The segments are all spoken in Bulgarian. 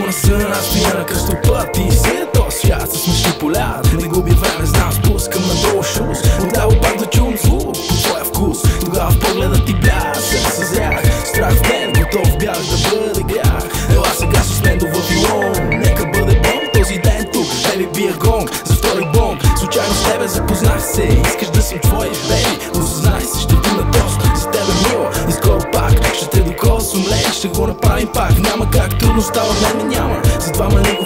И пак като на сън, аз стоя на кръстопът И се този свят с мъжи поля. Не губи време, знам, спускам на шус Отляво пак да чувам звук по твоя вкус. Тогава в погледа ти бях, се съзрях. Страх в мен, готов бях да бъде грях. Ела сега с мен до Вавилон. Нека бъде бомб този ден тук. Беби бия гонг за втори бомб. Случайно с тебе запознах се. Искаш да съм твой, беби но стала для меня. За два момента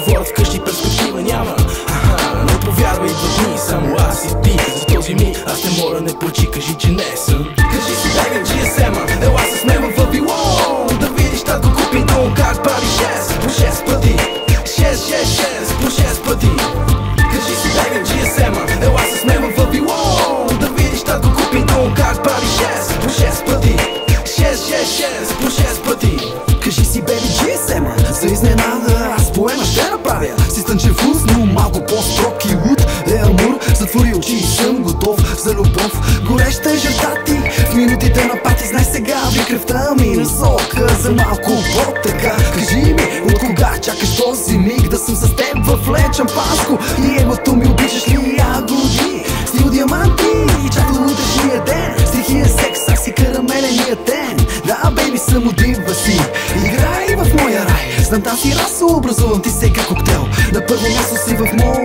Гореща е жертва ти В минутите на пати, знай сега Ви кръвта ми насока за малко. По-така Кажи ми, от кога чакаш този миг Да съм с теб в лед шампанско И егото ми обичаш ли ягоди Стил диаманти, чак до утрешния ден? Стихия секс, аз си карамеления ден Да, бейби, съм отива си. Играй в моя рай. Знам тази раса, образувам ти сега коктейл. На първо място си в моето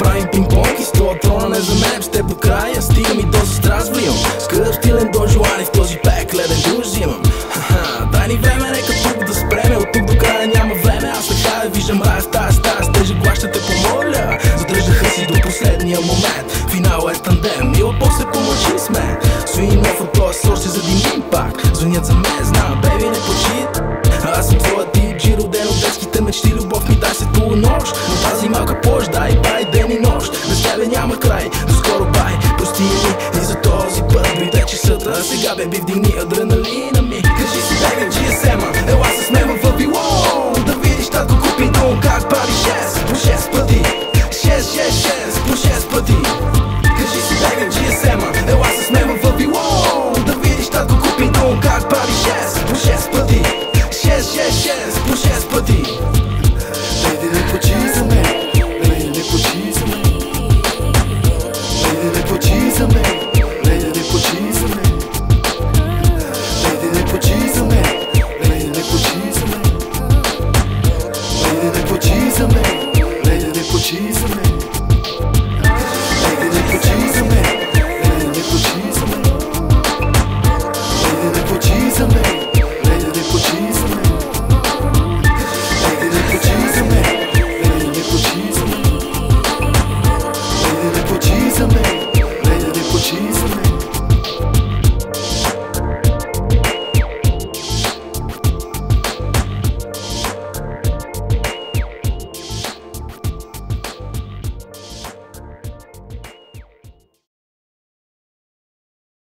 направим пинг-понг И с това трона не за мен, ще до края. Стига ми доза страст вливам Скъп стилен Дон Жуани в този пек Леден душ взимам. Дай ни време, нека тук да спреме. От тук до края няма време Аз така виждам. Рая в тази стая С глас ще те помоля. Задържаха си до последния момент. Финал е тандем Мила после помълчи с мен. Суи нов от този сор ще задимим пак. Звънят за мен, знам, беби, не почит. Аз съм твоя диджи, роден от детските мечти. Любов ми дай се полунощ